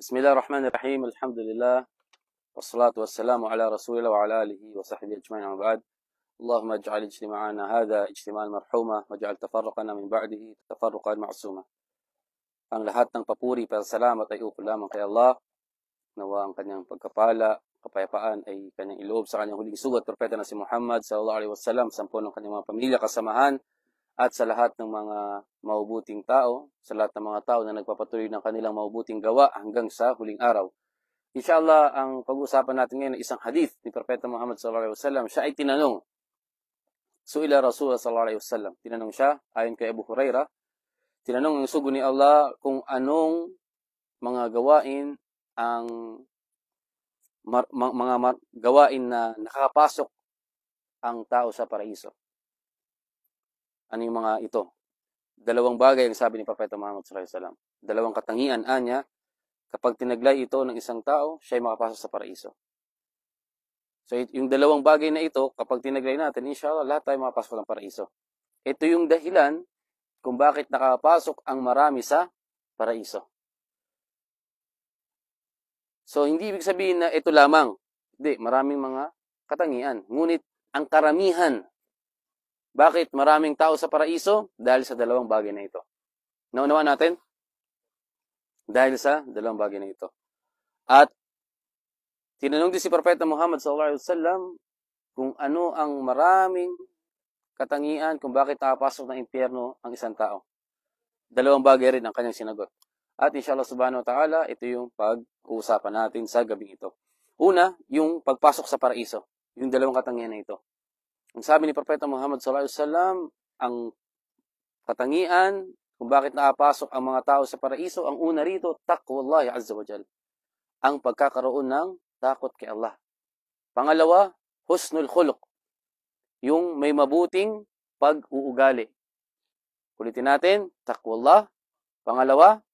بسم الله الرحمن الرحيم الحمد لله والصلاة والسلام على رسول الله وعلى آله وصحبه أجمعين أما بعد اللهم اجعل اجتماعنا هذا اجتماعا مرحوما واجعل تفرقنا من بعده تفرقا معصوما Ang lahat ng papuri para salamat ay upo lamang kay Allah. Nawa ang kanyang pagkapala, kapayapaan ay kanyang iloob sa kanyang huling sugat, propeta na si Muhammad sallallahu alaihi wasallam, sampo ng kanyang mga pamilya, kasamahan, at sa lahat ng mga maubuting tao, sa lahat ng mga tao na nagpapatuloy ng kanilang maubuting gawa hanggang sa huling araw. Inshallah, ang pag-uusapan natin ngayon ay isang hadith ni Propeta Muhammad sallallahu alaihi wasallam. Siya ay tinanong. Suila Rasulullah sallallahu alaihi wasallam. Tinanong siya ayon kay Abu Hurairah. Tinanong ng sugo ni Allah kung anong mga gawain ang mar- ma- mga mar- gawain na nakakapasok ang tao sa paraiso. Ano yung mga ito? Dalawang bagay ang sabi ni Propeta Muhammad sallallahu alaihi wasallam. Dalawang katangian anya kapag tinaglay ito ng isang tao, siya ay makapasok sa paraiso. So, yung dalawang bagay na ito, kapag tinaglay natin, inshallah, lahat tayo makapasok ng paraiso. Ito yung dahilan kung bakit nakapasok ang marami sa paraiso. So, hindi ibig sabihin na ito lamang. Hindi, maraming mga katangian. Ngunit, ang karamihan, bakit maraming tao sa paraiso? Dahil sa dalawang bagay na ito. Naunawa natin? Dahil sa dalawang bagay na ito. At, tinanong din si Propeta Muhammad sallallahu alaihi wasallam kung ano ang maraming katangian kung bakit nakapasok ng impyerno ang isang tao. Dalawang bagay rin ang kanyang sinagot. At inshallah subhanahu wa ta'ala, ito yung pag-uusapan natin sa gabing ito. Una, yung pagpasok sa paraiso. Yung dalawang katangian na ito. Ang sabi ni Propeta Muhammad sallallahu alaihi wasallam, ang katangian kung bakit nakapasok ang mga tao sa paraiso, ang una rito, taqwallahi azza wa jal. Ang pagkakaroon ng takot kay Allah. Pangalawa, husnul khuluq yung may mabuting pag-uugali. Ulitin natin, takwallah. Pangalawa,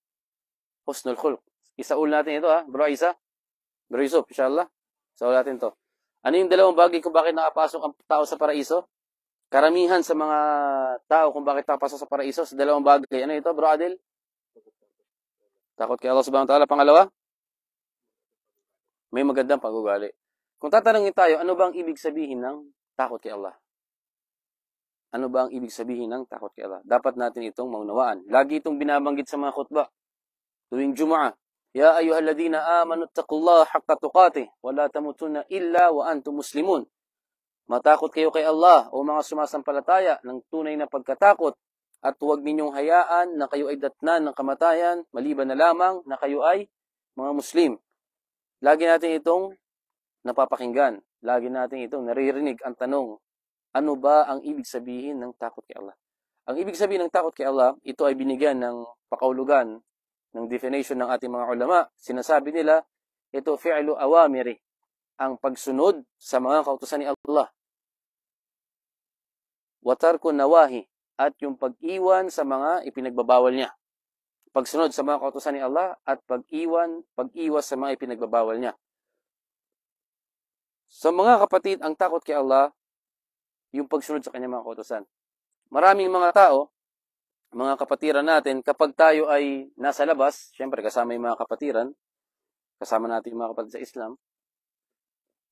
husnul khulq. Isaul natin ito ha, bro Isa. Bro Yusuf, inshallah. Isaul natin to. Ano yung dalawang bagay kung bakit nakapasok ang tao sa paraiso? Karamihan sa mga tao kung bakit nakapasok sa paraiso, sa dalawang bagay. Ano ito, bro Adil? Takot kay Allah subhanahu wa ta'ala. Pangalawa, may magandang pag-ugali. Kung tatanungin tayo, ano bang ibig sabihin ng takot kay Allah. Ano ba ang ibig sabihin ng takot kay Allah? Dapat natin itong maunawaan. Lagi itong binabanggit sa mga khutbah. Tuwing Jumaa, Ya ayyuhalladhina amanu taqullaha haqqa tuqatih wa la tamutunna illa wa antum muslimun. Matakot kayo kay Allah o mga sumasampalataya ng tunay na pagkatakot at huwag ninyong hayaan na kayo ay datnan ng kamatayan maliban na lamang na kayo ay mga Muslim. Lagi natin itong napapakinggan. Lagi natin itong naririnig ang tanong, ano ba ang ibig sabihin ng takot kay Allah? Ang ibig sabihin ng takot kay Allah, ito ay binigyan ng pakaulugan ng definition ng ating mga ulama. Sinasabi nila, ito fi'lu awamiri, ang pagsunod sa mga kautusan ni Allah. Watarko nawahi, at yung pag-iwan sa mga ipinagbabawal niya. Pagsunod sa mga kautusan ni Allah at pag-iwan, pag-iwas sa mga ipinagbabawal niya. Sa mga kapatid, ang takot kay Allah, yung pagsunod sa kanyang mga kautosan. Maraming mga tao, mga kapatiran natin, kapag tayo ay nasa labas, syempre kasama yung mga kapatiran, kasama natin yung mga kapatid sa Islam,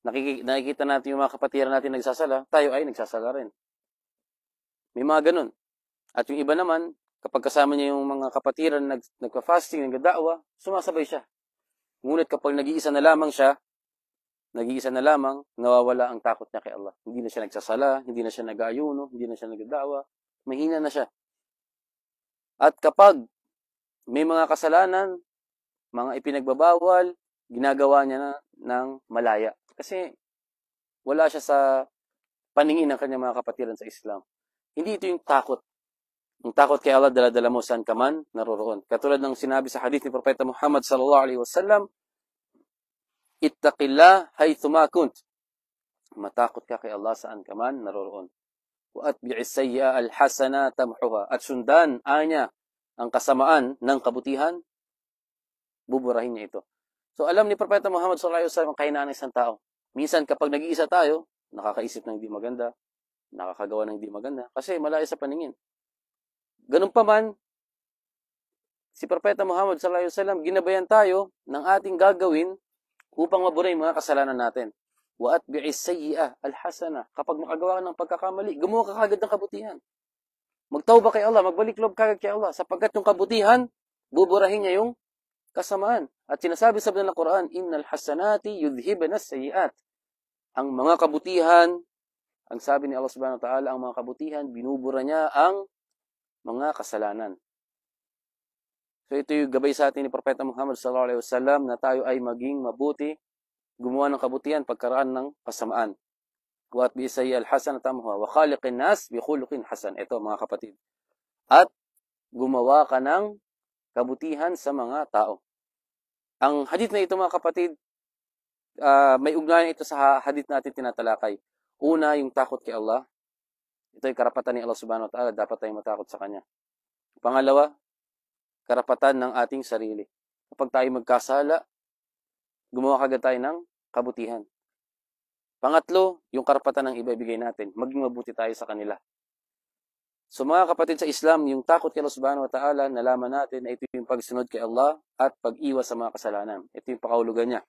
nakiki- nakikita natin yung mga kapatiran natin nagsasala, tayo ay nagsasala rin. May mga ganun. At yung iba naman, kapag kasama niya yung mga kapatiran nag, nagpa-fasting, nagdadawa, sumasabay siya. Ngunit kapag nag-iisa na lamang siya, nag-iisa na lamang, nawawala ang takot niya kay Allah. Hindi na siya nagsasala, hindi na siya nag-aayuno, hindi na siya nagdadawa, mahina na siya. At kapag may mga kasalanan, mga ipinagbabawal, ginagawa niya na ng malaya. Kasi wala siya sa paningin ng kanyang mga kapatiran sa Islam. Hindi ito yung takot. Yung takot kay Allah, dala-dala mo saan ka man naroroon. Katulad ng sinabi sa hadith ni Propeta Muhammad sallallahu alaihi wasallam, Ittaqillah haythuma kunt. Matakot ka kay Allah saan ka man naroroon. Wa atbi'is sayyi'a al-hasana tamhuha. At sundan anya ang kasamaan ng kabutihan, buburahin niya ito. So alam ni Propeta Muhammad sallallahu alaihi wasallam ang kahinaan ng isang tao. Minsan kapag nag-iisa tayo, nakakaisip ng hindi maganda, nakakagawa ng hindi maganda kasi malayo sa paningin. Ganun pa man, si Propeta Muhammad sallallahu alaihi wasallam ginabayan tayo ng ating gagawin upang maburay mga kasalanan natin. Wa atbi'is sayyi'ah alhasana. Kapag makagawa ka ng pagkakamali, gumawa ka kagad ng kabutihan. Magtawba kay Allah, magbalik loob kagad kay Allah sapagkat yung kabutihan buburahin niya yung kasamaan. At sinasabi sa ng Quran, innal hasanati yudhibna as-sayyi'at. Ang mga kabutihan, ang sabi ni Allah Subhanahu wa Ta'ala, ang mga kabutihan binubura niya ang mga kasalanan. So ito yung gabay sa atin ni Propeta Muhammad sallallahu alaihi wasallam na tayo ay maging mabuti, gumawa ng kabutihan pagkaraan ng kasamaan. Wa bi sayyi al-hasan tamha wa khaliqin nas bi khuluqin hasan. Ito mga kapatid. At gumawa ka ng kabutihan sa mga tao. Ang hadith na ito mga kapatid, uh, may ugnayan ito sa hadith natin tinatalakay. Una, yung takot kay Allah. Ito ay karapatan ni Allah subhanahu wa ta'ala. Dapat tayong matakot sa Kanya. Pangalawa, karapatan ng ating sarili. Kapag tayo magkasala, gumawa kagad tayo ng kabutihan. Pangatlo, yung karapatan ng iba ibigay natin. Maging mabuti tayo sa kanila. So mga kapatid sa Islam, yung takot kay Allah subhanahu wa ta'ala, nalaman natin na ito yung pagsunod kay Allah at pag-iwas sa mga kasalanan. Ito yung pakahulugan niya.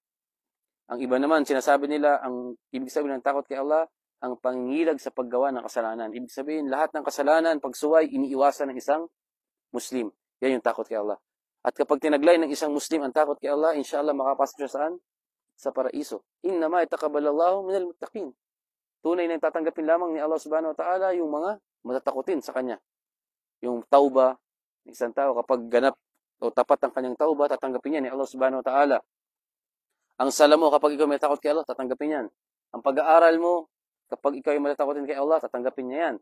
Ang iba naman, sinasabi nila, ang ibig sabihin ng takot kay Allah, ang pangilag sa paggawa ng kasalanan. Ibig sabihin, lahat ng kasalanan, pagsuway, iniiwasan ng isang Muslim. Yan yung takot kay Allah. At kapag tinaglay ng isang Muslim ang takot kay Allah, inshallah makapasok siya saan? Sa paraiso. Inna ma itakabalallahu minal muttaqin. Tunay na tatanggapin lamang ni Allah subhanahu wa ta'ala yung mga matatakutin sa kanya. Yung tauba, ng isang tao kapag ganap o tapat ang kanyang tauba, tatanggapin niya ni Allah subhanahu wa ta'ala. Ang sala mo kapag ikaw may takot kay Allah, tatanggapin yan. Ang pag-aaral mo, kapag ikaw ay matatakotin kay Allah, tatanggapin niya yan.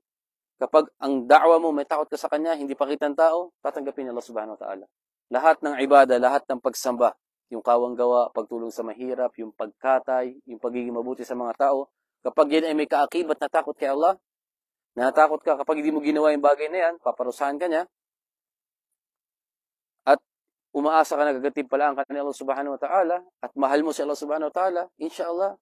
Kapag ang da'wa mo, may takot ka sa Kanya, hindi pa kitang tao, tatanggapin Allah subhanahu wa ta'ala. Lahat ng ibada, lahat ng pagsamba, yung kawang gawa, pagtulong sa mahirap, yung pagkatay, yung pagiging mabuti sa mga tao, kapag yan ay may kaakibat na takot kay Allah, natakot ka kapag hindi mo ginawa yung bagay na yan, paparusahan ka niya, at umaasa ka na gagatib pala ang kanila Allah subhanahu wa ta'ala, at mahal mo si Allah subhanahu wa ta'ala, inshallah,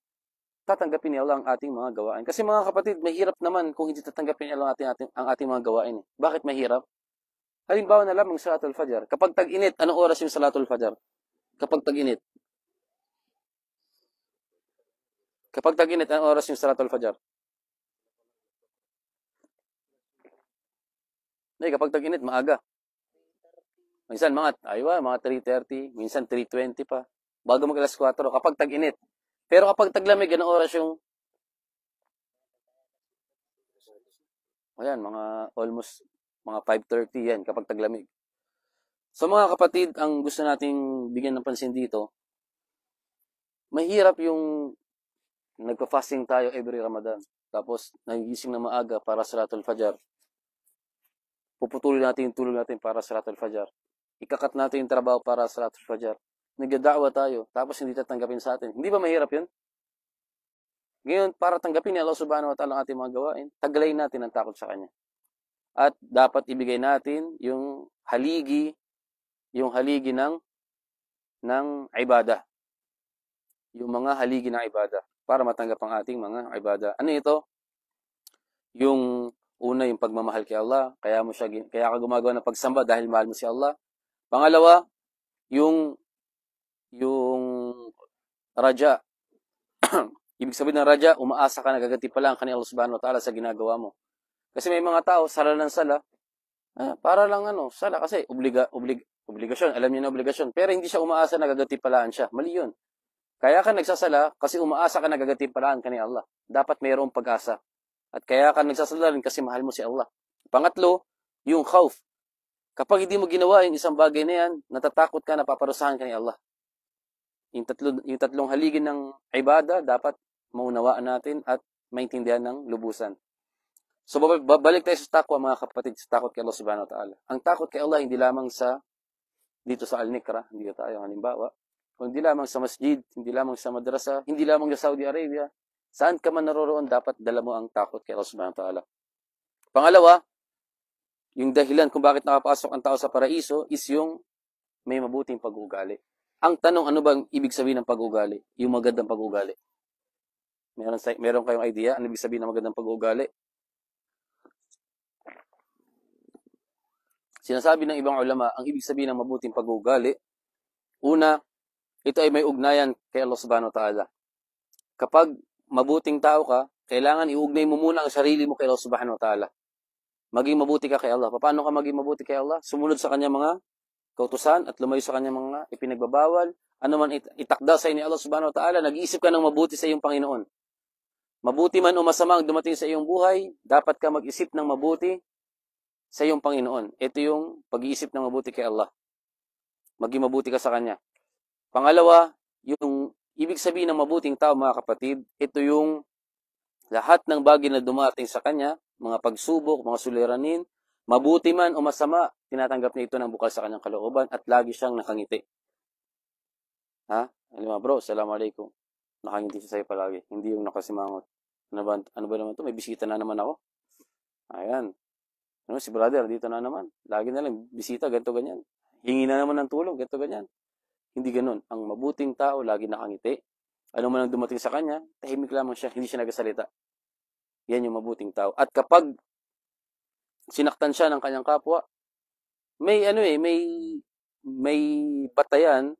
tatanggapin ni Allah ang ating mga gawain. Kasi mga kapatid, mahirap naman kung hindi tatanggapin ni Allah ang ating, ang ating mga gawain. Bakit mahirap? Halimbawa na lamang salatul fajar. Kapag tag-init, anong oras yung salatul fajar? Kapag tag-init. Kapag tag-init, anong oras yung salatul fajar? Hindi, kapag tag-init, maaga. Minsan, mga, aywa, mga 3.30, minsan 3.20 pa. Bago mag alas 4, kapag tag-init. Pero kapag taglamig, anong oras yung Ayan, mga almost mga 5.30 yan kapag taglamig. So mga kapatid, ang gusto nating bigyan ng pansin dito, mahirap yung nagpa-fasting tayo every Ramadan. Tapos nagigising na maaga para sa Salatul Fajar. Puputuloy natin yung tulog natin para sa Salatul Fajar. Ikakat natin yung trabaho para sa Salatul Fajar nagdadawa tayo, tapos hindi tatanggapin sa atin. Hindi ba mahirap yun? Ngayon, para tanggapin ni Allah subhanahu wa ta'ala ang ating mga gawain, taglay natin ang takot sa Kanya. At dapat ibigay natin yung haligi, yung haligi ng, ng ibada. Yung mga haligi ng ibada para matanggap ang ating mga ibada. Ano ito? Yung una, yung pagmamahal kay Allah, kaya mo siya, kaya ka gumagawa ng pagsamba dahil mahal mo si Allah. Pangalawa, yung yung raja. Ibig sabihin ng raja, umaasa ka, nagaganti pala ang kanila Allah subhanahu wa ta'ala sa ginagawa mo. Kasi may mga tao, sala ng sala, ah, para lang ano, sala kasi obliga, oblig, obligasyon, alam niya na obligasyon. Pero hindi siya umaasa, nagagatipalaan siya. Mali yun. Kaya ka nagsasala kasi umaasa ka nagagatipalaan ka ni Allah. Dapat mayroong pag-asa. At kaya ka nagsasala rin kasi mahal mo si Allah. Pangatlo, yung khawf. Kapag hindi mo ginawa yung isang bagay na yan, natatakot ka, napaparusahan ka ni Allah. Yung, tatlo, yung tatlong haligi ng ibada, dapat maunawaan natin at maintindihan ng lubusan. So, babalik tayo sa takwa, mga kapatid, sa takot kay Allah subhanahu wa ta'ala. Ang takot kay Allah, hindi lamang sa, dito sa Al-Nikra, hindi tayo halimbawa, hindi lamang sa masjid, hindi lamang sa madrasa, hindi lamang sa Saudi Arabia, saan ka man naroroon, dapat dala mo ang takot kay Allah subhanahu wa ta'ala. Pangalawa, yung dahilan kung bakit nakapasok ang tao sa paraiso is yung may mabuting pag-uugali. Ang tanong, ano bang ibig sabihin ng pag-ugali? Yung magandang pag-ugali. Meron, meron kayong idea? Ano ibig sabihin ng magandang pag-ugali? Sinasabi ng ibang ulama, ang ibig sabihin ng mabuting pag-uugali, una, ito ay may ugnayan kay Allah subhanahu wa ta'ala. Kapag mabuting tao ka, kailangan iugnay mo muna ang sarili mo kay Allah subhanahu wa ta'ala. Maging mabuti ka kay Allah. Paano ka maging mabuti kay Allah? Sumunod sa kanya mga kautusan at lumayo sa kanya mga ipinagbabawal. Ano man it- itakda sa ni Allah subhanahu wa ta'ala, nag-iisip ka ng mabuti sa iyong Panginoon. Mabuti man o masama ang dumating sa iyong buhay, dapat ka mag-isip ng mabuti sa iyong Panginoon. Ito yung pag-iisip ng mabuti kay Allah. Maging mabuti ka sa Kanya. Pangalawa, yung ibig sabihin ng mabuting tao, mga kapatid, ito yung lahat ng bagay na dumating sa Kanya, mga pagsubok, mga suliranin, mabuti man o masama, tinatanggap niya ito ng bukal sa kanyang kalooban at lagi siyang nakangiti. Ha? Alam mo, bro, assalamualaikum. Nakangiti siya sa'yo palagi. Hindi yung nakasimangot. Ano ba, ano ba naman to? May bisita na naman ako. Ayan. Ano, si brother, dito na naman. Lagi na lang, bisita, ganito, ganyan. Hingi na naman ng tulong, ganito, ganyan. Hindi ganun. Ang mabuting tao, lagi nakangiti. Ano man ang dumating sa kanya, tahimik lamang siya, hindi siya nagasalita. Yan yung mabuting tao. At kapag sinaktan siya ng kanyang kapwa, may ano eh, may may batayan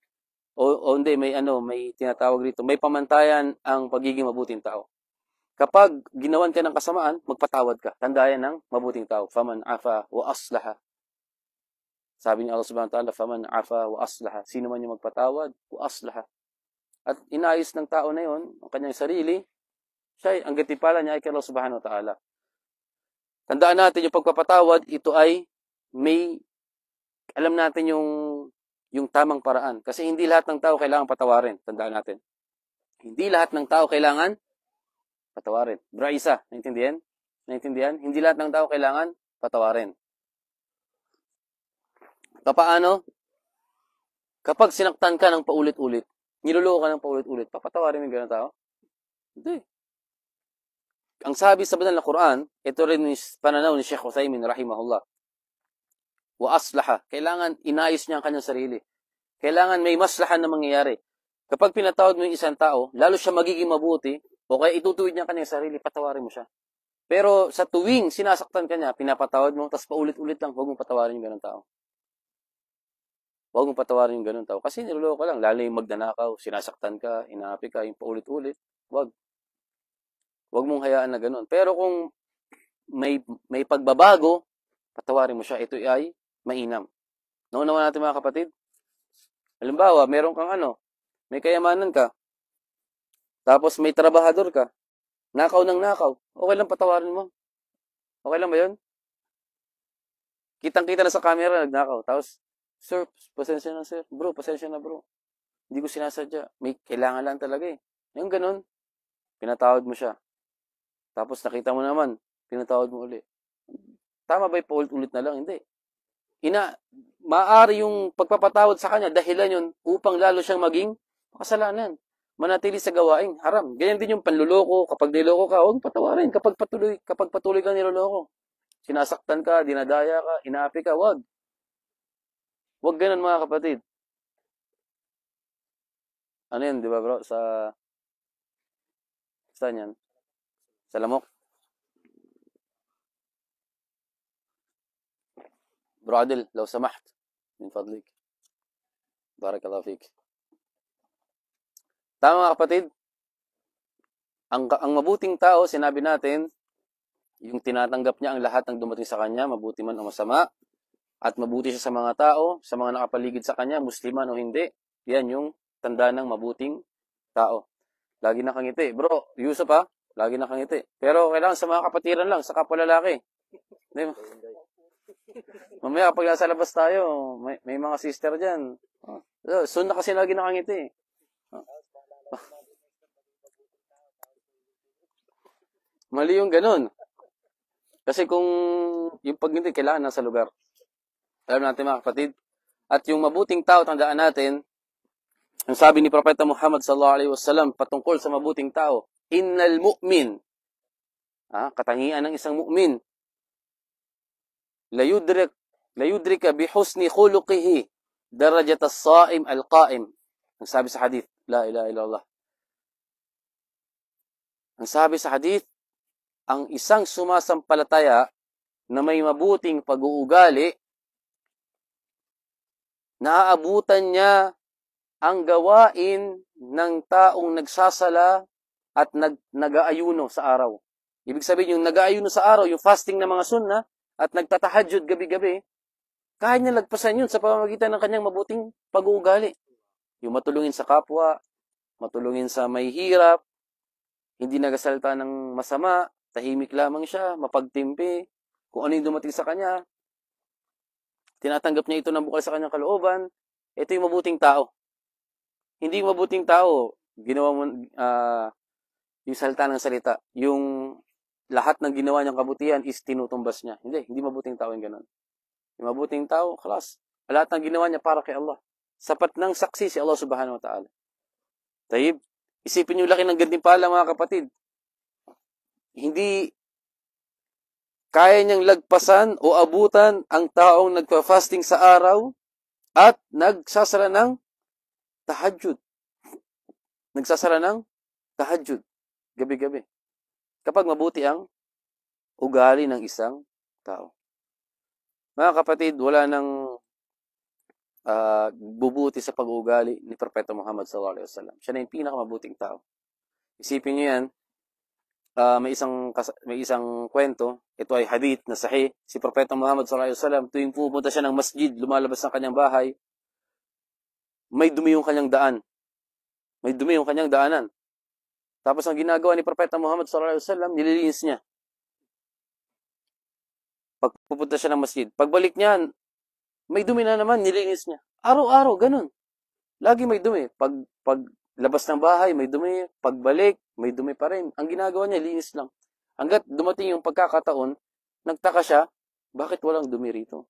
o, o hindi, may ano, may tinatawag rito, may pamantayan ang pagiging mabuting tao. Kapag ginawan ka ng kasamaan, magpatawad ka. Tandayan ng mabuting tao. Faman afa wa aslaha. Sabi ni Allah subhanahu wa ta'ala, faman afa wa aslaha. Sino man yung magpatawad, wa aslaha. At inayos ng tao na yon ang kanyang sarili, siya, ang gatipala niya ay kay Allah subhanahu wa ta'ala. Tandaan natin yung pagpapatawad, ito ay may, alam natin yung, yung tamang paraan. Kasi hindi lahat ng tao kailangan patawarin. Tandaan natin. Hindi lahat ng tao kailangan patawarin. Bro Isa, naintindihan? Naintindihan? Hindi lahat ng tao kailangan patawarin. Kapaano? Kapag sinaktan ka ng paulit-ulit, niloloko ka ng paulit-ulit, papatawarin yung ganun tao? Hindi. Ang sabi sa banal na Quran, ito rin yung pananaw ni Sheikh Uthaymin, rahimahullah. Wa aslaha. Kailangan inayos niya ang kanyang sarili. Kailangan may maslahan na mangyayari. Kapag pinatawad mo yung isang tao, lalo siya magiging mabuti, o kaya itutuwid niya ang kanyang sarili, patawarin mo siya. Pero sa tuwing sinasaktan ka niya, pinapatawad mo, tapos paulit-ulit lang, huwag mong patawarin yung ganun tao. Huwag mong patawarin yung ganun tao. Kasi niloloko ka lang, lalo yung magnanakaw, sinasaktan ka, inaapi ka, yung paulit-ulit, huwag. Huwag mong hayaan na ganun. Pero kung may, may pagbabago, patawarin mo siya. Ito ay mainam. Naunawa natin mga kapatid. Halimbawa, meron kang ano, may kayamanan ka, tapos may trabahador ka, nakaw ng nakaw, okay lang patawarin mo. Okay lang ba yun? Kitang-kita na sa camera, nagnakaw. Tapos, sir, pasensya na sir. Bro, pasensya na bro. Hindi ko sinasadya. May kailangan lang talaga eh. Yung ganun, pinatawad mo siya. Tapos nakita mo naman, pinatawad mo uli. Tama ba paulit-ulit na lang? Hindi. Ina, maaari yung pagpapatawad sa kanya, dahilan yun upang lalo siyang maging makasalanan manatili sa gawaing haram. Ganyan din yung panluloko. Kapag niloko ka, huwag patawarin. Kapag patuloy, kapag patuloy ka niloloko, sinasaktan ka, dinadaya ka, inaapi ka, huwag. Huwag ganun mga kapatid. Ano yun, di ba bro? Sa... Saan yan? Sa lamok? Bro Adil, law samaht. Min fadlik. Barakallahu fik. Tama mga kapatid. Ang, ang mabuting tao, sinabi natin, yung tinatanggap niya ang lahat ng dumating sa kanya, mabuti man o masama, at mabuti siya sa mga tao, sa mga nakapaligid sa kanya, musliman o hindi, yan yung tanda ng mabuting tao. Lagi nakangiti. Bro, Yusuf ha, lagi nakangiti. Pero kailangan sa mga kapatiran lang, sa kapwa lalaki. Di ba? Mamaya kapag nasa labas tayo, may, may mga sister dyan. Oh. Soon na kasi lagi nakangiti. Mali yung ganun. Kasi kung yung pag hindi, kailangan nasa lugar. Alam natin mga kapatid. At yung mabuting tao, tandaan natin, ang sabi ni Propeta Muhammad sallallahu alaihi wasallam patungkol sa mabuting tao, innal mu'min, ah, katangian ng isang mu'min, la yudrik la bi husni khuluqihi darajat as-sa'im al-qa'im. Ang sabi sa hadith, la ilaha illallah. Ang sabi sa hadith, ang isang sumasampalataya na may mabuting pag-uugali naaabutan niya ang gawain ng taong nagsasala at nag, nag-aayuno sa araw. Ibig sabihin, yung nag-aayuno sa araw, yung fasting ng mga sunna, at nagtatahajud gabi-gabi, kaya niya lagpasan yun sa pamamagitan ng kanyang mabuting pag-uugali. Yung matulungin sa kapwa, matulungin sa may hirap, hindi nagasalta ng masama, tahimik lamang siya, mapagtimpi, kung ano yung dumating sa kanya, tinatanggap niya ito ng bukal sa kanyang kalooban, ito yung mabuting tao. Hindi yung mabuting tao, ginawa mo, uh, yung salita ng salita, yung lahat ng ginawa niyang kabutihan is tinutumbas niya. Hindi, hindi mabuting tao yung ganun. Yung mabuting tao, kalas, lahat ng ginawa niya para kay Allah. Sapat ng saksi si Allah subhanahu wa ta'ala. Taib, isipin niyo laki ng gantimpala mga kapatid. Hindi kaya niyang lagpasan o abutan ang taong nagpa-fasting sa araw at nagsasara ng tahajjud. Nagsasara ng tahajjud gabi-gabi. Kapag mabuti ang ugali ng isang tao. Mga kapatid, wala nang uh, bubuti sa pag-uugali ni Propeta Muhammad sallallahu alaihi wasallam. Siya na yung pinakamabuting tao. Isipin niyo yan, uh, may isang may isang kwento, ito ay hadith na sahih, si Propeta Muhammad sallallahu alaihi wasallam tuwing pupunta siya ng masjid, lumalabas ng kanyang bahay, may dumi yung kanyang daan. May dumi yung kanyang daanan. Tapos ang ginagawa ni Propeta Muhammad sallallahu alaihi wasallam, nililinis niya. Pag pupunta siya ng masjid, pagbalik niya, may dumi na naman, nilinis niya. Araw-araw, ganun. Lagi may dumi. Pag, pag labas ng bahay, may dumi. Pagbalik, may dumi pa rin. Ang ginagawa niya, linis lang. Hanggat dumating yung pagkakataon, nagtaka siya, bakit walang dumi rito?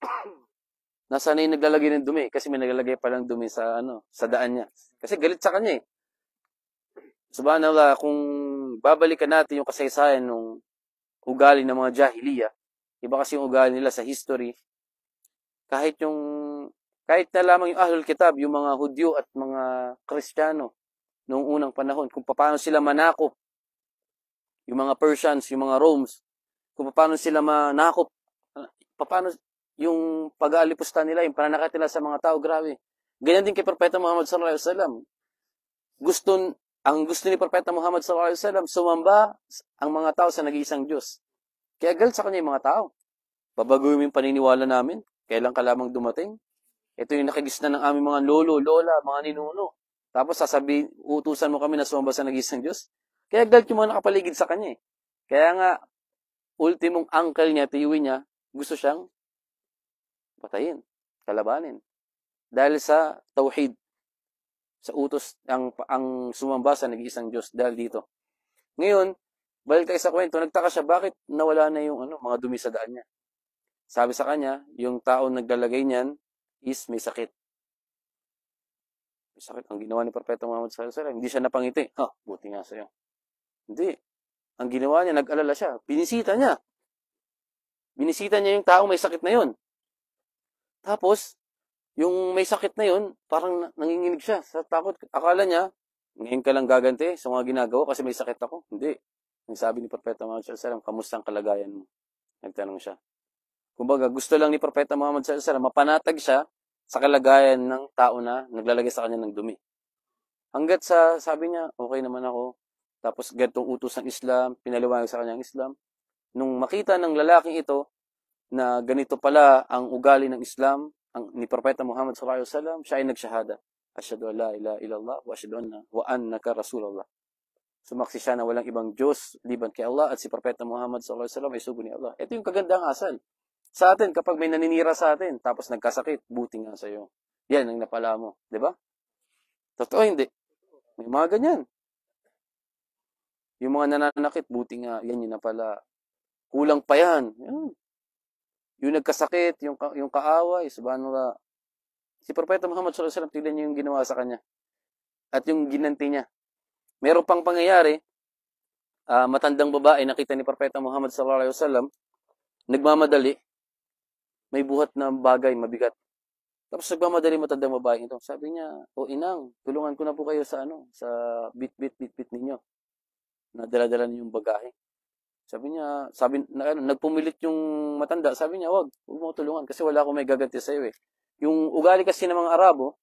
Nasaan na yung naglalagay ng dumi? Kasi may naglalagay pa lang dumi sa, ano, sa daan niya. Kasi galit sa kanya eh. Subhanallah, kung babalikan natin yung kasaysayan ng ugali ng mga jahiliya, iba kasi yung ugali nila sa history, kahit yung, kahit na lamang yung Ahlul Kitab, yung mga Hudyo at mga Kristiyano, noong unang panahon, kung paano sila manakop, yung mga Persians, yung mga Romes, kung paano sila manakop, paano yung pag-aalipusta nila, yung pananakit nila sa mga tao, grabe. Ganyan din kay Propeta Muhammad sallallahu alaihi wasallam. Gusto ang gusto ni Propeta Muhammad sallallahu alaihi wasallam sumamba ang mga tao sa nag-iisang Diyos. Kaya galit sa kanya yung mga tao. Babaguhin yung paniniwala namin. Kailan ka lamang dumating? Ito yung nakagisna ng aming mga lolo, lola, mga ninuno. Tapos sasabihin, utusan mo kami na sumamba sa nag-iisang Diyos. Kaya galit yung mga nakapaligid sa kanya eh. Kaya nga, ultimong uncle niya, tiyuwi niya, gusto siyang patayin, kalabanin. Dahil sa tauhid sa utos ang ang sumamba sa nag-iisang Diyos dahil dito. Ngayon, balik tayo sa kwento, nagtaka siya bakit nawala na yung ano, mga dumi sa daan niya. Sabi sa kanya, yung tao naglalagay niyan is may sakit. May sakit. Ang ginawa ni Propeta Muhammad sallallahu wasallam, hindi siya napangiti. Ha, buti nga sa'yo. Hindi. Ang ginawa niya, nag-alala siya. Binisita niya. Binisita niya yung tao may sakit na yun. Tapos, yung may sakit na yun, parang nanginginig siya sa takot. Akala niya, ngayon ka lang gaganti sa mga ginagawa kasi may sakit ako. Hindi. Ang sabi ni Propeta Muhammad sallallahu alaihi kamusta ang kalagayan mo? Nagtanong siya. Kumbaga, gusto lang ni Propeta Muhammad sallallahu alaihi mapanatag siya sa kalagayan ng tao na naglalagay sa kanya ng dumi. Hanggat sa sabi niya, okay naman ako. Tapos ganitong utos ng Islam, pinaliwanag sa kanya ang Islam. Nung makita ng lalaking ito na ganito pala ang ugali ng Islam, ang ni Propeta Muhammad sallallahu alaihi wasallam, siya ay nagshahada. Asyhadu an la ilaha illallah wa asyhadu anna wa annaka rasulullah. Sumaksi siya na walang ibang Diyos liban kay Allah at si Propeta Muhammad sallallahu alaihi wasallam ay sugo ni Allah. Ito yung kagandang asal. Sa atin, kapag may naninira sa atin, tapos nagkasakit, buti nga sa iyo. Yan ang napala mo. Di ba? Totoo, hindi. May mga ganyan. Yung mga nananakit, buti nga, yan yung napala. Kulang pa yan. Yan. Yung nagkasakit, yung, yung kaaway, subhanallah. Si Propeta Muhammad sallallahu alaihi wasallam, tignan niyo yung ginawa sa kanya. At yung ginanti niya. Meron pang pangyayari, uh, matandang babae, nakita ni Propeta Muhammad sallallahu alaihi wasallam, nagmamadali, may buhat na bagay, mabigat. Tapos nagmamadali matandang babae ito. Sabi niya, o inang, tulungan ko na po kayo sa ano, sa bit-bit-bit-bit ninyo. Nadala-dala niyo yung bagahe. Sabi niya, sabi, na, ano, nagpumilit yung matanda. Sabi niya, wag, huwag mo tulungan kasi wala akong may gaganti sa iyo eh. yung ugali kasi ng mga Arabo,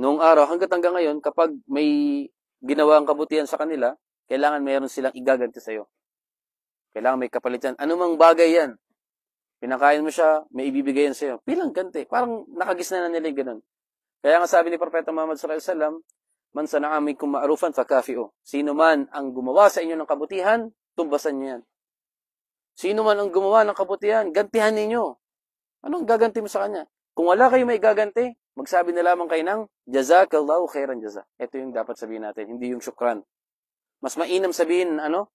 noong araw, hanggat hanggang ngayon, kapag may ginawa ang kabutihan sa kanila, kailangan mayroon silang igaganti sa'yo. Kailangan may kapalit yan. Anumang bagay yan. Pinakain mo siya, may ibibigay yan sa'yo. Bilang ganti. Parang nakagisna na nila ganun. Kaya nga sabi ni Propeta Muhammad sallallahu alaihi wasallam, Man sana'a minkum ma'rufan fakafi'u. Sino man ang gumawa sa inyo ng kabutihan, tumbasan niyo yan. Sino man ang gumawa ng kabutihan, gantihan ninyo. Anong gaganti mo sa kanya? Kung wala kayo may gaganti, magsabi na lamang kayo ng jazakallahu khairan jaza. Ito yung dapat sabihin natin, hindi yung syukran. Mas mainam sabihin, ano?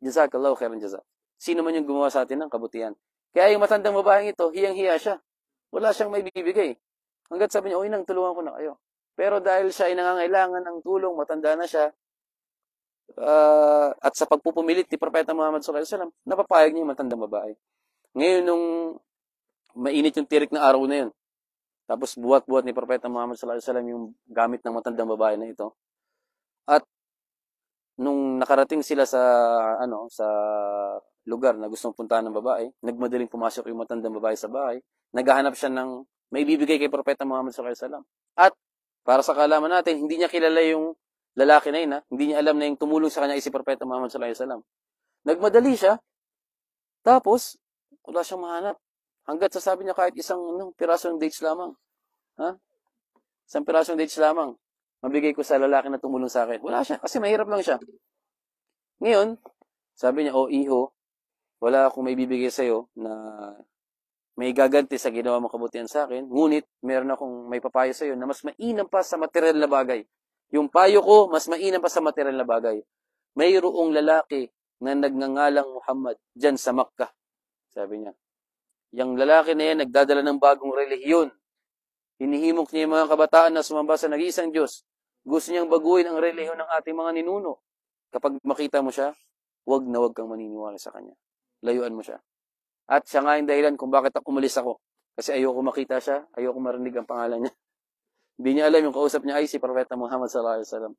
Jazakallahu khairan jaza. Sino man yung gumawa sa atin ng kabutihan. Kaya yung matandang babaeng ito, hiyang-hiya siya. Wala siyang may bibigay. Hanggat sabi niya, uy, nang tulungan ko na kayo. Pero dahil siya ay nangangailangan ng tulong, matanda na siya, uh, at sa pagpupumilit ni Propeta Muhammad sallallahu alaihi wasallam, napapayag niya yung matandang babae. Ngayon, nung mainit yung tirik na araw na yun, tapos buhat-buhat ni Propeta Muhammad sallallahu alaihi wasallam yung gamit ng matandang babae na ito. At nung nakarating sila sa ano sa lugar na gustong puntahan ng babae, nagmadaling pumasok yung matandang babae sa bahay, naghahanap siya ng may bibigay kay Propeta Muhammad sallallahu alaihi wasallam. At para sa kalaman natin, hindi niya kilala yung lalaki na yun, ha? hindi niya alam na yung tumulong sa kanya si Propeta Muhammad sallallahu alaihi wasallam. Nagmadali siya, tapos wala siyang mahanap. Hanggat sasabi niya kahit isang ano, pirasong dates lamang. Ha? Isang pirasong dates lamang. Mabigay ko sa lalaki na tumulong sa akin. Wala siya, kasi mahirap lang siya. Ngayon, sabi niya, oh, iho, wala akong may bibigay sa'yo na may gaganti sa ginawa mo kabutihan sa akin, ngunit meron akong may papayo sa iyo na mas mainam pa sa material na bagay. Yung payo ko, mas mainam pa sa material na bagay. Mayroong lalaki na nagngangalang Muhammad dyan sa Makkah. Sabi niya. Yung lalaki na yan, nagdadala ng bagong relihiyon. Hinihimok niya yung mga kabataan na sumamba sa nag-iisang Diyos. Gusto niyang baguhin ang relihiyon ng ating mga ninuno. Kapag makita mo siya, huwag na huwag kang maniniwala sa kanya. Layuan mo siya. At siya nga yung dahilan kung bakit ako umalis ako. Kasi ayoko makita siya, ayoko marinig ang pangalan niya. Hindi niya alam yung kausap niya ay si Propeta Muhammad sallallahu alaihi wasallam.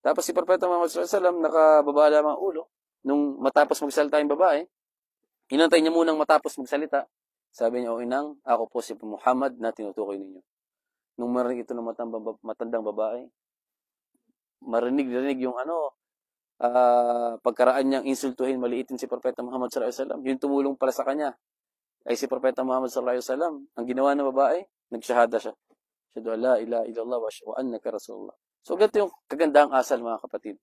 Tapos si Propeta Muhammad sallallahu alaihi wasallam nakababa lamang ulo nung matapos magsalita yung babae. Inantay niya munang matapos magsalita. Sabi niya, O inang, ako po si Muhammad na tinutukoy ninyo. Nung marinig ito ng matandang babae, marinig-rinig yung ano, uh, pagkaraan niyang insultuhin, maliitin si Propeta Muhammad sallallahu alaihi wasallam, yung tumulong pala sa kanya ay si Propeta Muhammad sallallahu alaihi wasallam. Ang ginawa ng babae, nagshahada siya. Shahadu la ilaha illallah wa annaka rasulullah. So ganito yung kagandang asal mga kapatid.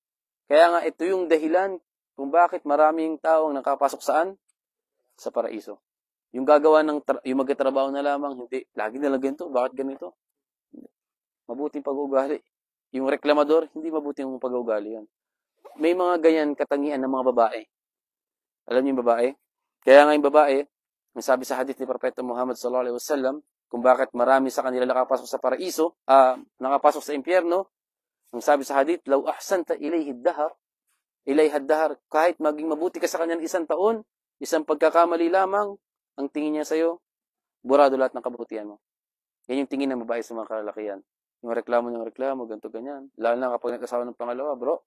Kaya nga ito yung dahilan kung bakit maraming tao ang nakapasok saan? Sa paraiso. Yung gagawa ng yung magtatrabaho na lamang, hindi lagi na lang ganito, bakit ganito? Mabuting pag-uugali. Yung reklamador, hindi mabuting pag-uugali yan may mga ganyan katangian ng mga babae. Alam niyo yung babae? Kaya nga yung babae, ang sabi sa hadith ni Propeta Muhammad sallallahu alaihi wasallam, kung bakit marami sa kanila nakapasok sa paraiso, uh, nakapasok sa impyerno, ang sabi sa hadith, law ahsanta ilayhi dahar, ilayha dahar, kahit maging mabuti ka sa kanya isang taon, isang pagkakamali lamang, ang tingin niya sa'yo, burado lahat ng kabutihan mo. Yan yung tingin ng babae sa mga kalalakihan. Yung reklamo ng reklamo, ganto ganyan. Lalo na kapag nagkasawa ng pangalawa, bro,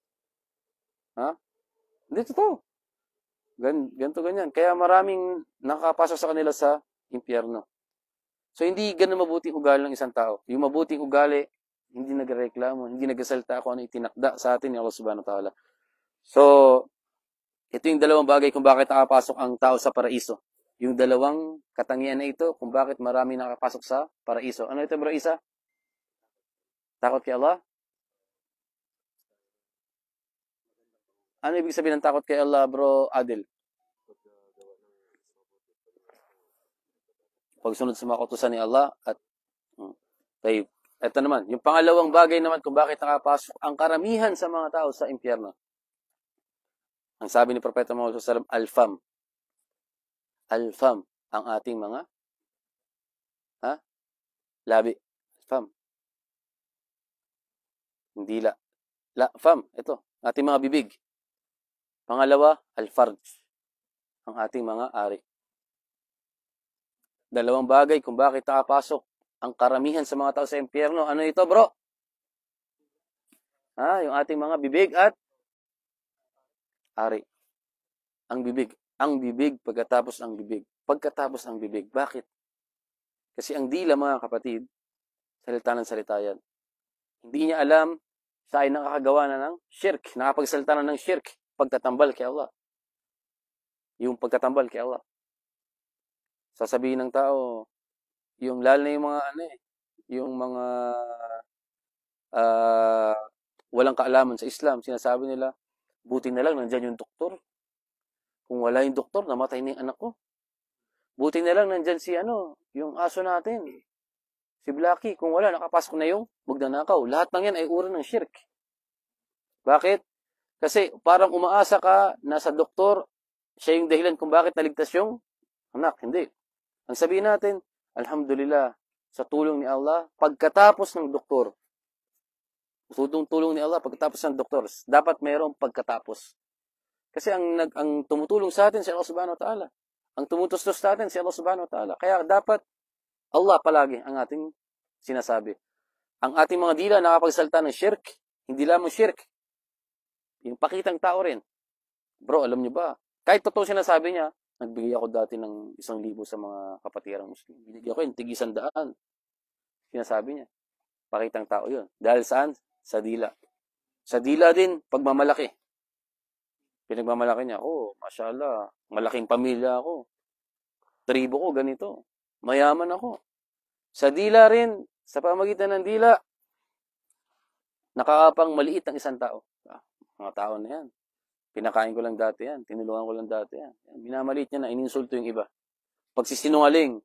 Ha? Hindi totoo. Gan, ganito ganyan. Kaya maraming nakapasok sa kanila sa impyerno. So, hindi ganun mabuting ugali ng isang tao. Yung mabuting ugali, hindi nagreklamo, hindi nagsalita kung ano itinakda sa atin ni Allah subhanahu wa ta'ala. So, ito yung dalawang bagay kung bakit nakapasok ang tao sa paraiso. Yung dalawang katangian na ito kung bakit marami nakapasok sa paraiso. Ano ito bro Isa? Takot kay Allah? Ano ibig sabihin ng takot kay Allah, bro Adil? Pagsunod sa mga kutusan ni Allah at hmm, tayo. Naman, yung pangalawang bagay naman kung bakit nakapasok ang karamihan sa mga tao sa impyerno. Ang sabi ni Propeta Muhammad sallallahu alfam. Alfam ang ating mga ha? Labi. Alfam. Hindi la. La, fam. Ito. Ating mga bibig. Pangalawa, al-farj, ang ating mga ari. Dalawang bagay kung bakit nakapasok ang karamihan sa mga tao sa impyerno. Ano ito, bro? Ha, yung ating mga bibig at ari. Ang bibig. Ang bibig pagkatapos ang bibig. Pagkatapos ang bibig. Bakit? Kasi ang dila, mga kapatid, salita ng salita yan. Hindi niya alam ay nakakagawa na ng shirk, nakapagsalita na ng shirk, pagtatambal kay Allah. Yung pagtatambal kay Allah. Sasabihin ng tao, yung lalo na yung mga ano eh, yung mga uh, walang kaalaman sa Islam, sinasabi nila, buti na lang nandyan yung doktor. Kung wala yung doktor, namatay na yung anak ko. Buti na lang nandyan si ano, yung aso natin. Si Blacky, kung wala, nakapasok na yung magnanakaw. Lahat ng yan ay ura ng shirk. Bakit? Kasi parang umaasa ka na sa doktor, siya yung dahilan kung bakit naligtas yung anak. Hindi. Ang sabihin natin, Alhamdulillah, sa tulong ni Allah, pagkatapos ng doktor, Tutulong tulong ni Allah pagkatapos ng doktor. Dapat mayroong pagkatapos. Kasi ang nag ang tumutulong sa atin si Allah Subhanahu wa Ta'ala. Ang tumutustos sa atin si Allah Subhanahu wa Ta'ala. Kaya dapat Allah palagi ang ating sinasabi. Ang ating mga dila nakapagsalta ng shirk, hindi lamang shirk. Yung pakitang tao rin. Bro, alam niyo ba? Kahit totoo sinasabi niya, nagbigay ako dati ng isang libo sa mga kapatirang Muslim. Binigyan ko yung tigisan daan. Sinasabi niya. Pakitang tao yun. Dahil saan? sa dila. Sa dila din, pagmamalaki. Pinagmamalaki niya, oh, mashallah, malaking pamilya ako. Tribo ko, ganito. Mayaman ako. Sa dila rin, sa pamagitan ng dila, nakakapang maliit ang isang tao. Ah, mga tao na yan. Pinakain ko lang dati yan. Tinulungan ko lang dati yan. Minamaliit niya na, ininsulto yung iba. Pagsisinungaling,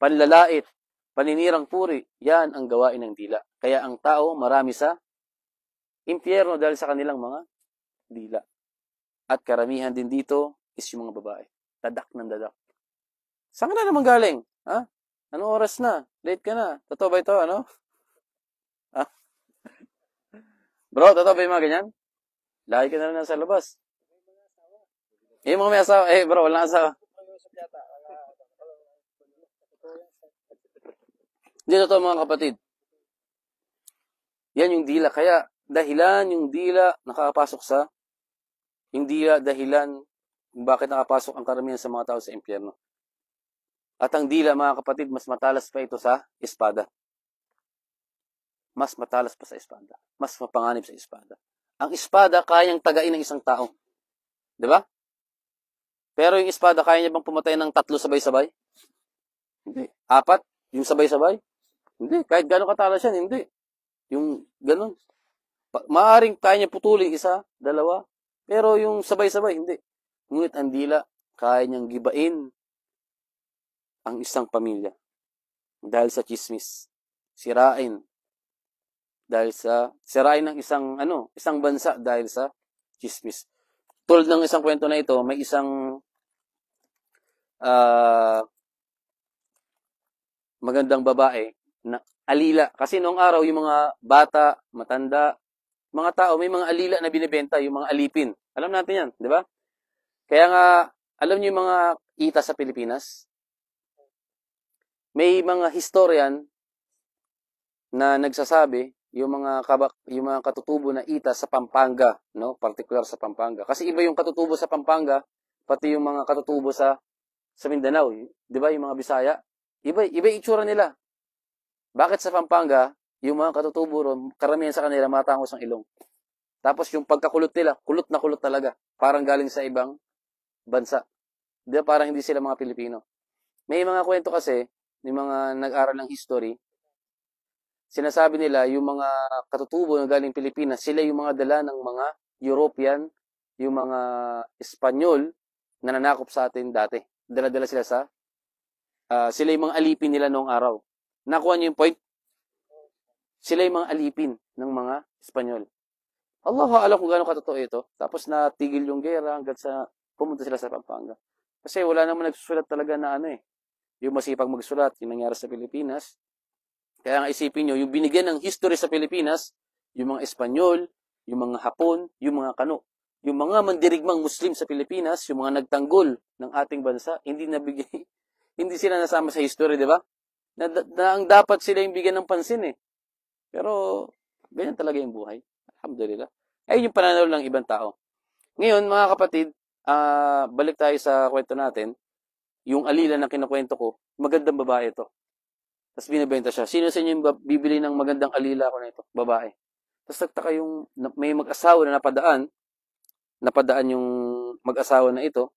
panlalait, paninirang puri, yan ang gawain ng dila. Kaya ang tao, marami sa impyerno dahil sa kanilang mga dila. At karamihan din dito is yung mga babae. Dadak ng dadak. Saan na naman galing? Ha? Anong oras na? Late ka na. Totoo ba ito? Ano? Ha? Bro, totoo ba yung mga ganyan? Lagi ka na lang sa labas. Eh, mga may asawa. Eh, bro, wala asawa. Hindi totoo mga kapatid. Yan yung dila. Kaya, dahilan yung dila nakapasok sa yung dila dahilan kung bakit nakapasok ang karamihan sa mga tao sa impyerno. At ang dila, mga kapatid, mas matalas pa ito sa espada. Mas matalas pa sa espada. Mas mapanganib sa espada. Ang espada kayang tagain ng isang tao. Di ba? Pero yung espada, kaya niya bang pumatay ng tatlo sabay-sabay? Hindi. Apat? Yung sabay-sabay? Hindi. Kahit gano'ng katalas yan, hindi. Yung ganun. Maaring kaya niya putulin isa, dalawa, pero yung sabay-sabay, hindi. Ngunit ang dila, kaya niyang gibain ang isang pamilya. Dahil sa chismis. Sirain. Dahil sa, sirain ng isang, ano, isang bansa dahil sa chismis. Tulad ng isang kwento na ito, may isang uh, magandang babae na alila. Kasi noong araw, yung mga bata, matanda, mga tao, may mga alila na binibenta, yung mga alipin. Alam natin yan, di ba? Kaya nga, alam niyo yung mga ita sa Pilipinas? May mga historian na nagsasabi yung mga kabak, yung mga katutubo na ita sa Pampanga, no? Particular sa Pampanga. Kasi iba yung katutubo sa Pampanga, pati yung mga katutubo sa sa Mindanao, 'di ba? Yung mga Bisaya, iba iba itsura nila. Bakit sa Pampanga, yung mga katutubo ron, karamihan sa kanila matangos ang ilong. Tapos yung pagkakulot nila, kulot na kulot talaga. Parang galing sa ibang bansa. Di ba? Parang hindi sila mga Pilipino. May mga kwento kasi, yung mga nag-aral ng history, sinasabi nila yung mga katutubo na galing Pilipinas, sila yung mga dala ng mga European, yung mga Espanyol na nanakop sa atin dati. Dala-dala sila sa, uh, sila yung mga alipin nila noong araw. Nakuha niyo yung point? Sila yung mga alipin ng mga Espanyol. Allahu alam kung gaano katotoo ito. Tapos natigil yung gera hanggang sa pumunta sila sa Pampanga. Kasi wala naman nagsusulat talaga na ano eh. Yung masipag magsulat, yung nangyari sa Pilipinas. Kaya nga isipin nyo, yung binigyan ng history sa Pilipinas, yung mga Espanyol, yung mga Hapon, yung mga Kano. Yung mga mandirigmang Muslim sa Pilipinas, yung mga nagtanggol ng ating bansa, hindi nabigay, hindi sila nasama sa history, di ba? Na, na, ang dapat sila yung bigyan ng pansin eh. Pero, ganyan talaga yung buhay. Alhamdulillah. Ayun yung pananaw ng ibang tao. Ngayon, mga kapatid, uh, balik tayo sa kwento natin. Yung alila na kinukwento ko, magandang babae ito. Tapos binibenta siya. Sino sa inyo yung bibili ng magandang alila ko na ito? Babae. Tapos nagtaka yung may mag-asawa na napadaan, napadaan yung mag-asawa na ito.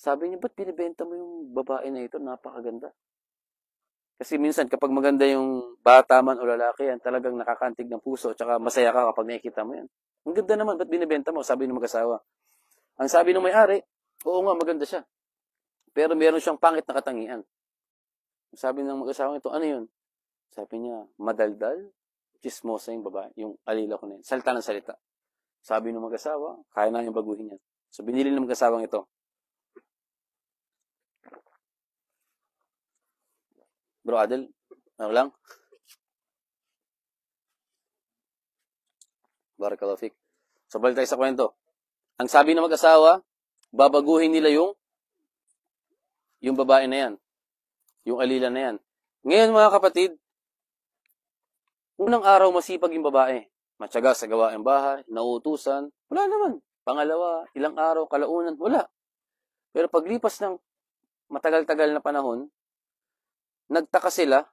Sabi niya, ba't binibenta mo yung babae na ito? Napakaganda. Kasi minsan, kapag maganda yung bata man o lalaki yan, talagang nakakantig ng puso, tsaka masaya ka kapag nakikita mo yan. Ang ganda naman, ba't binibenta mo? Sabi ng mag-asawa. Ang sabi ng may-ari, oo nga, maganda siya. Pero meron siyang pangit na katangian. Sabi ng mag-asawa ito, ano yun? Sabi niya, madaldal, chismosa yung babae, yung alila ko na yun. Salita ng salita. Sabi ng mag-asawa, kaya na yung baguhin yan. So, binili ng mag-asawang ito. Bro Adel, ano lang? Barakallahu fik. So, balik tayo sa kwento. Ang sabi ng mag-asawa, babaguhin nila yung yung babae na yan. Yung alila na yan. Ngayon mga kapatid, unang araw masipag yung babae. Matyaga sa gawaing bahay, nauutusan. Wala naman. Pangalawa, ilang araw, kalaunan, wala. Pero paglipas ng matagal-tagal na panahon, nagtaka sila,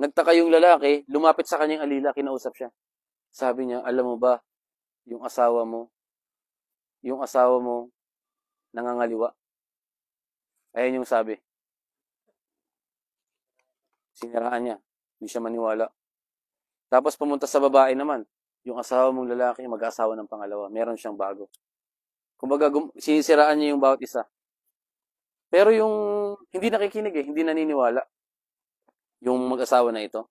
nagtaka yung lalaki, lumapit sa kanyang alila, kinausap siya. Sabi niya, alam mo ba, yung asawa mo, yung asawa mo, nangangaliwa. Ayan yung sabi. Siniraan niya. Hindi siya maniwala. Tapos pumunta sa babae naman. Yung asawa mong lalaki, mag-asawa ng pangalawa. Meron siyang bago. Kumbaga, gum- sinisiraan niya yung bawat isa. Pero yung hindi nakikinig eh, hindi naniniwala. Yung mag-asawa na ito.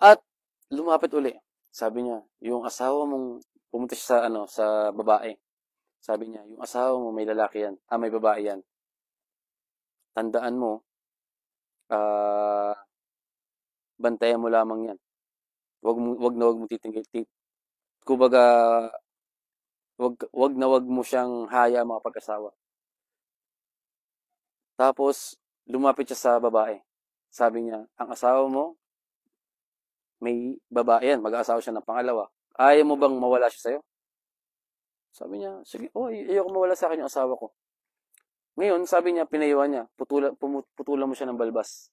At lumapit uli. Sabi niya, yung asawa mong pumunta siya sa ano sa babae. Sabi niya, yung asawa mo may lalaki yan. Ah, may babae yan. Tandaan mo, ah, bantayan mo lamang yan. Wag mo wag na wag mo titinggil tit. Kumbaga wag wag na wag mo siyang haya mga pag-asawa. Tapos lumapit siya sa babae. Sabi niya, ang asawa mo may babae yan, mag-aasawa siya ng pangalawa. Ayaw mo bang mawala siya sa'yo? Sabi niya, sige, oh, ay- ayoko mawala sa akin yung asawa ko. Ngayon, sabi niya, pinayuhan niya, putulan, pumu- putulan mo siya ng balbas.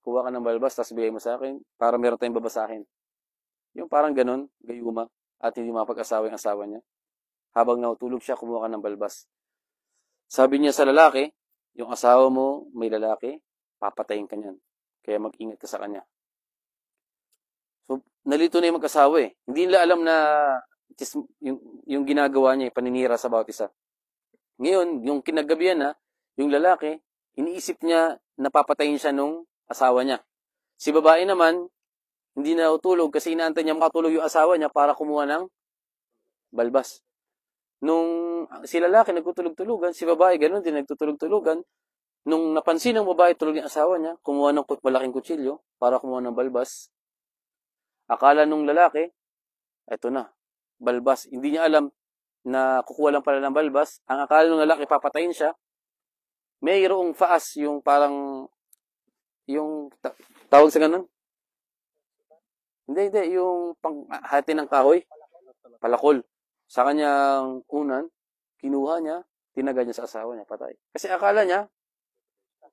Kuha ka ng balbas, tapos bigay mo sa akin, para meron tayong babasahin. Yung parang ganun, gayuma, at hindi mapag-asawa yung asawa niya. Habang natulog siya, kumuha ka ng balbas. Sabi niya sa lalaki, yung asawa mo, may lalaki, papatayin ka niyan. Kaya mag-ingat ka sa kanya. So, nalito na yung mag-asawa eh. Hindi nila alam na yung, yung ginagawa niya, eh, paninira sa bawat isa. Ngayon, yung kinagabihan na, yung lalaki, iniisip niya na papatayin siya nung asawa niya. Si babae naman, hindi na utulog kasi inaantay niya makatulog yung asawa niya para kumuha ng balbas. Nung si lalaki nagtutulog-tulugan, si babae ganun din nagtutulog-tulugan. Nung napansin ng babae tulog yung asawa niya, kumuha ng malaking kutsilyo para kumuha ng balbas. Akala nung lalaki, eto na, balbas. Hindi niya alam na kukuha lang pala ng balbas. Ang akala ng lalaki, papatayin siya. Mayroong faas, yung parang, yung, ta- tawag sa ganun? Hindi, hindi, yung panghati ng kahoy, palakol. Sa kanyang unan, kinuha niya, tinagad niya sa asawa niya, patay. Kasi akala niya,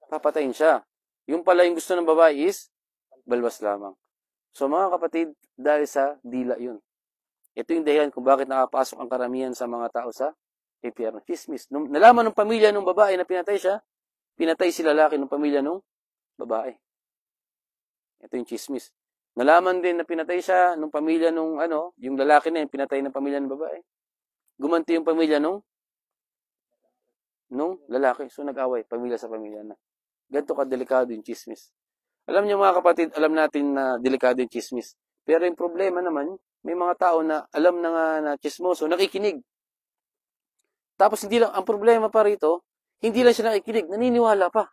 papatayin siya. Yung pala yung gusto ng babae is, balbas lamang. So mga kapatid, dahil sa dila yun. Ito yung dahilan kung bakit nakapasok ang karamihan sa mga tao sa impyerno. Chismis. Nung nalaman ng pamilya ng babae na pinatay siya, pinatay si lalaki ng pamilya ng babae. Ito yung chismis. Nalaman din na pinatay siya ng pamilya nung ano, yung lalaki na yun, pinatay ng pamilya ng babae. Gumanti yung pamilya nung nung lalaki. So nag-away, pamilya sa pamilya na. Ganito ka delikado yung chismis. Alam niyo mga kapatid, alam natin na delikado yung chismis. Pero yung problema naman, may mga tao na alam na nga na chismoso, nakikinig. Tapos hindi lang, ang problema pa rito, hindi lang siya nakikinig, naniniwala pa.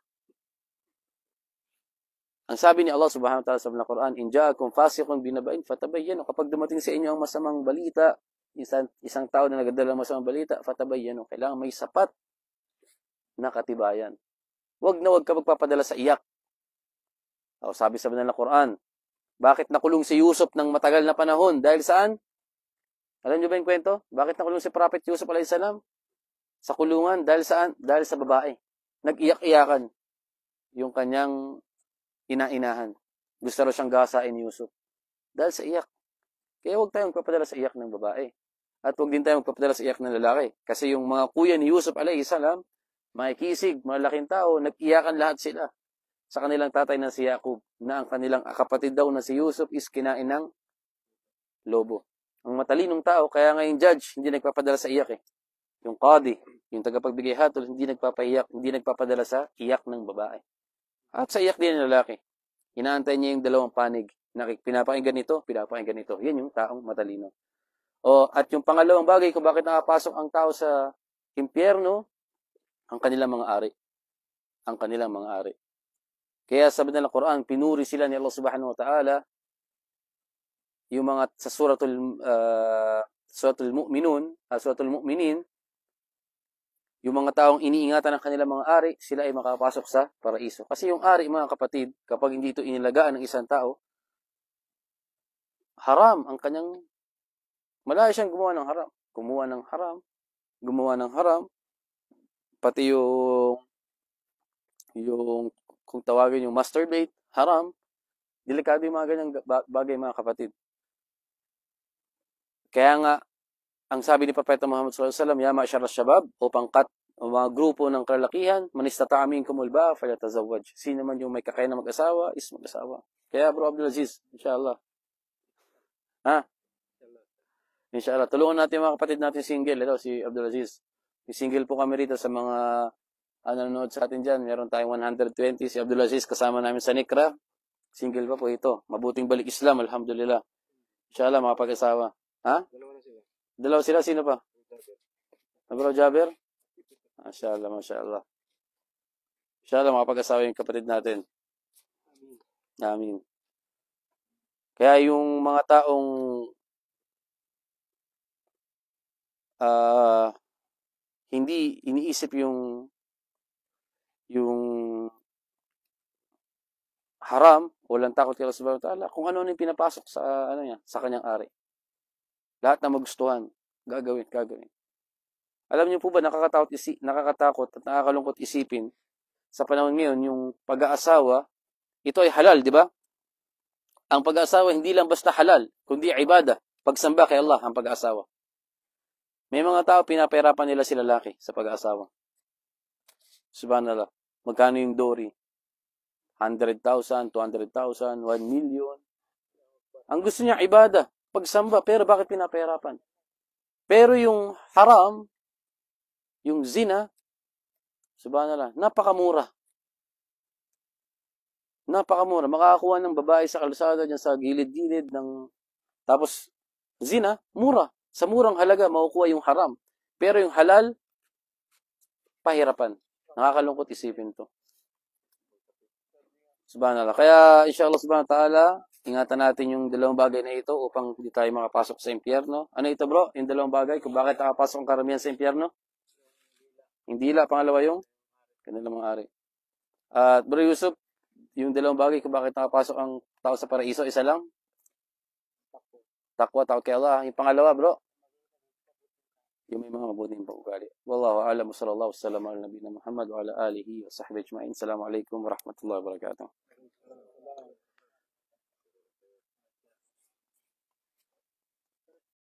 Ang sabi ni Allah subhanahu wa ta'ala sa Quran, In ja'akum fasiqun binabain, fatabayyanu. Kapag dumating sa inyo ang masamang balita, isang, isang tao na nagadala ng masamang balita, fatabayyanu. Kailangan may sapat na katibayan. Huwag na huwag ka magpapadala sa iyak. O, sabi sa banal na Quran, bakit nakulong si Yusuf ng matagal na panahon? Dahil saan? Alam niyo ba yung kwento? Bakit nakulong si Prophet Yusuf alayhi salam? Sa kulungan. Dahil saan? Dahil sa babae. Nag-iyak-iyakan yung kanyang ina-inahan. Gusto raw siyang gasain ni Yusuf. Dahil sa iyak. Kaya huwag tayong magpapadala sa iyak ng babae. At huwag din tayong magpapadala sa iyak ng lalaki. Kasi yung mga kuya ni Yusuf alayhi salam, makikisig, malaking tao, nag-iyakan lahat sila sa kanilang tatay na si Yakub na ang kanilang kapatid daw na si Yusuf is kinain ng lobo. Ang matalinong tao, kaya nga yung judge, hindi nagpapadala sa iyak eh. Yung qadi, yung tagapagbigay hatol, hindi nagpapahiyak, hindi nagpapadala sa iyak ng babae. At sa iyak din ng lalaki. Inaantay niya yung dalawang panig. Nakik, pinapakinggan nito, pinapakinggan nito. Yan yung taong matalino. O, at yung pangalawang bagay kung bakit nakapasok ang tao sa impyerno, ang kanilang mga ari. Ang kanilang mga ari. Kaya sabi ng Quran, pinuri sila ni Allah subhanahu wa ta'ala yung mga sa suratul uh, suratul mu'minun, uh, suratul mu'minin, yung mga taong iniingatan ng kanilang mga ari, sila ay makapasok sa paraiso. Kasi yung ari, mga kapatid, kapag hindi ito inilagaan ng isang tao, haram ang kanyang, malaya siyang gumawa ng haram. Gumawa ng haram, gumawa ng haram, pati yung, yung, kung tawagin yung masturbate, haram, delikado yung mga ganyang bagay mga kapatid. Kaya nga, ang sabi ni Propeta Muhammad SAW, Ya ma'asyar shabab, o pangkat, o mga grupo ng kalalakihan, manistata amin kumulba, falyatazawaj. Sino man yung may kakaya na mag-asawa, is mag-asawa. Kaya bro Abdul Aziz, inshallah. Ha? Inshallah. Tulungan natin mga kapatid natin single. Ito, si Abdul Aziz. Single po kami rito sa mga ano, nanonood sa atin dyan. Meron tayong 120. Si Abdul Aziz kasama namin sa Nikra. Single pa po ito. Mabuting balik Islam, alhamdulillah. Inshallah, mga pag-asawa. Ha? Dalawa na sila. Dalawa sila, sino pa? Bro Jaber? Mashallah, mashallah. Inshallah, makapag-asawa yung kapatid natin. Amin. Kaya yung mga taong uh, hindi iniisip yung yung haram, walang takot kay Allah subhanahu wa ta'ala, kung ano yung pinapasok sa ano niya, sa kanyang ari. Lahat na magustuhan, gagawin, gagawin. Alam niyo po ba, nakakatakot, isi, nakakatakot at nakakalungkot isipin sa panahon ngayon, yung pag-aasawa, ito ay halal, di ba? Ang pag-aasawa hindi lang basta halal, kundi ibada, pagsamba kay Allah ang pag-aasawa. May mga tao, pinapahirapan nila si lalaki sa pag-aasawa. Subhanallah. Magkano yung dori? 100,000, 200,000, 1 million. Ang gusto niya, ibada pagsamba, pero bakit pinapahirapan? Pero yung haram, yung zina, subhanallah, napakamura. Napakamura. Makakakuha ng babae sa kalsada dyan sa gilid-gilid ng tapos zina, mura. Sa murang halaga, makukuha yung haram. Pero yung halal, pahirapan. Nakakalungkot isipin to. Subhanallah. Kaya, inshallah subhanahu ta'ala, ingatan natin yung dalawang bagay na ito upang hindi tayo makapasok sa impyerno. Ano ito bro? Yung dalawang bagay kung bakit nakapasok ang karamihan sa impyerno? Hindi la. Pangalawa yung kanilang mga ari. At bro Yusuf, yung dalawang bagay kung bakit nakapasok ang tao sa paraiso, isa lang? Takwa, tao kay Allah. Yung pangalawa bro? Yung may mga mabuting paugali. Wallahu a'lam sallallahu alaihi wasallam ala nabiyina Muhammad wa ala alihi wa sahbihi ajma'in. Assalamu